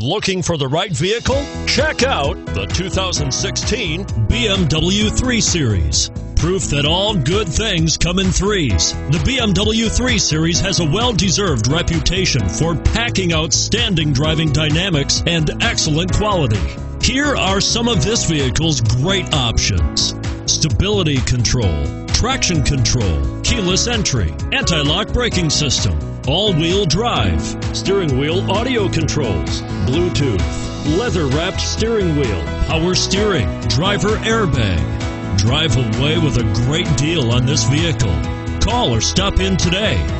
Looking for the right vehicle? Check out the 2016 BMW 3 Series. Proof that all good things come in threes. The BMW 3 Series has a well deserved reputation for packing outstanding driving dynamics and excellent quality. Here are some of this vehicle's great options stability control, traction control, keyless entry, anti lock braking system all wheel drive, steering wheel audio controls, Bluetooth, leather wrapped steering wheel, power steering, driver airbag. Drive away with a great deal on this vehicle. Call or stop in today.